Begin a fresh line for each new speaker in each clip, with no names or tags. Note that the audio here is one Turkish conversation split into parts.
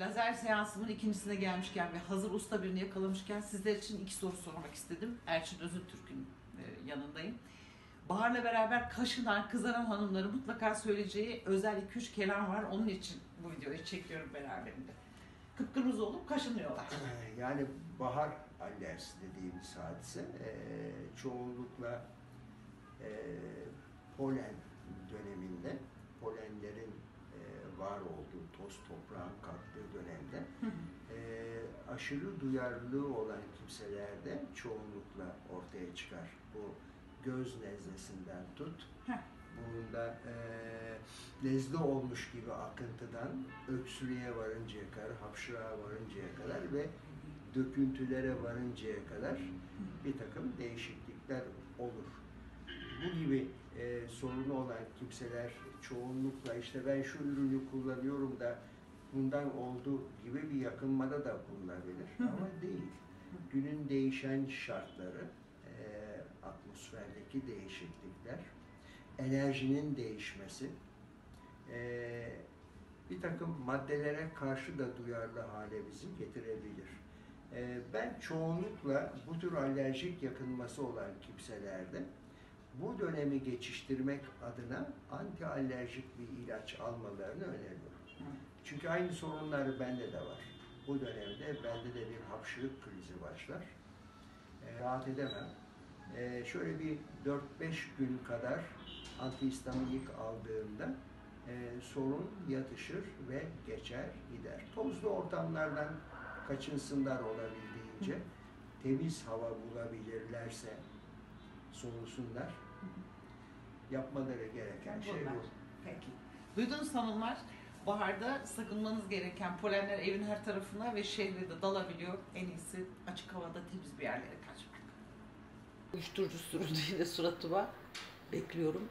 lazer seansımın ikincisine gelmişken ve hazır usta birini yakalamışken sizler için iki soru sormak istedim. Elçin Özültürk'ün e, yanındayım. Bahar'la beraber kaşınan, kızaran hanımları mutlaka söyleyeceği özel 2-3 kelam var. Onun için bu videoyu çekiyorum beraberinde. Kıpkırmızı olup kaşınıyorlar.
Yani bahar alerjisi dediğimiz hadise e, çoğunlukla e, polen döneminde e, var olduğu toz toprağın kalktığı dönemde e, aşırı duyarlılığı olan kimselerde çoğunlukla ortaya çıkar. Bu göz nezlesinden tut,
Heh.
bunda e, nezle olmuş gibi akıntıdan öksürüğe varıncaya kadar, hapşırığa varıncaya kadar ve döküntülere varıncaya kadar bir takım değişiklikler olur. Bu gibi e, sorunu olan kimseler çoğunlukla işte ben şu ürünü kullanıyorum da bundan oldu gibi bir yakınmada da bulunabilir ama değil. Günün değişen şartları, e, atmosferdeki değişiklikler, enerjinin değişmesi, e, bir takım maddelere karşı da duyarlı hale bizi getirebilir. E, ben çoğunlukla bu tür alerjik yakınması olan kimselerde bu dönemi geçiştirmek adına anti alerjik bir ilaç almalarını öneriyorum. Çünkü aynı sorunlar bende de var. Bu dönemde bende de bir hapşırık krizi başlar. E, rahat edemem. E, şöyle bir 4-5 gün kadar antihistaminik aldığımda e, sorun yatışır ve geçer gider. Tozlu ortamlardan kaçınsınlar olabildiğince temiz hava bulabilirlerse solusunlar. Yapmaları gereken şey bu.
Peki. Duydunuz hanımlar, baharda sakınmanız gereken polenler evin her tarafına ve şehre de dalabiliyor. En iyisi açık havada temiz bir yerlere kaçmak.
Uyuşturucu sürüldü yine suratıma. Bekliyorum.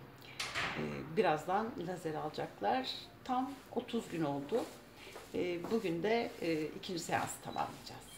Ee, birazdan lazer alacaklar. Tam 30 gün oldu. Ee, bugün de e, ikinci seansı tamamlayacağız.